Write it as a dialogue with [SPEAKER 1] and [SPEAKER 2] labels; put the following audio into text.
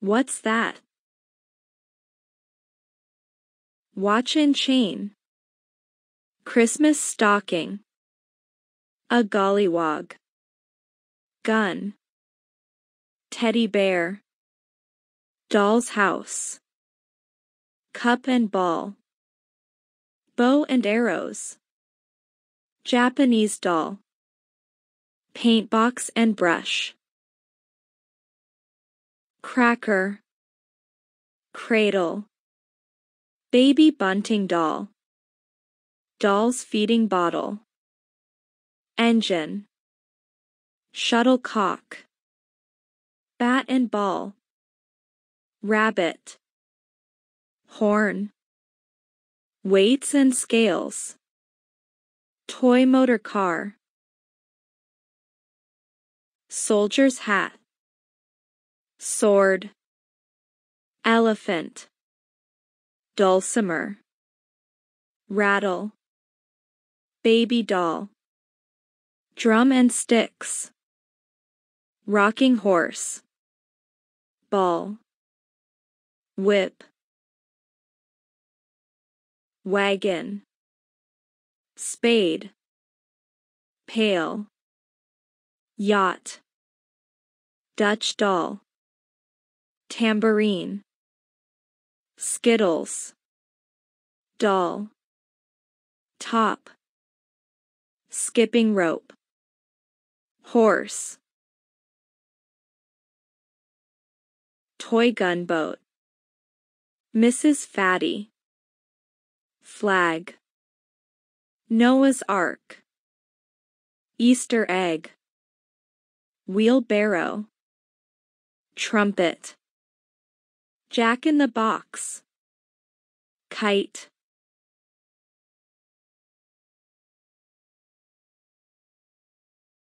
[SPEAKER 1] What's that? Watch and chain. Christmas stocking. A golliwog. Gun. Teddy bear. Doll's house. Cup and ball. Bow and arrows. Japanese doll. Paint box and brush. Cracker. Cradle. Baby bunting doll. Doll's feeding bottle. Engine. Shuttlecock. Bat and ball. Rabbit. Horn. Weights and scales. Toy motor car. Soldier's hat. Sword. Elephant. Dulcimer. Rattle. Baby doll. Drum and sticks. Rocking horse. Ball. Whip. Wagon. Spade. Pail. Yacht. Dutch doll. Tambourine. Skittles. Doll. Top. Skipping rope. Horse. Toy gunboat. Mrs. Fatty. Flag. Noah's Ark. Easter egg. Wheelbarrow. Trumpet. Jack in the box. Kite.